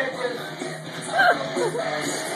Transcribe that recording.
bitches.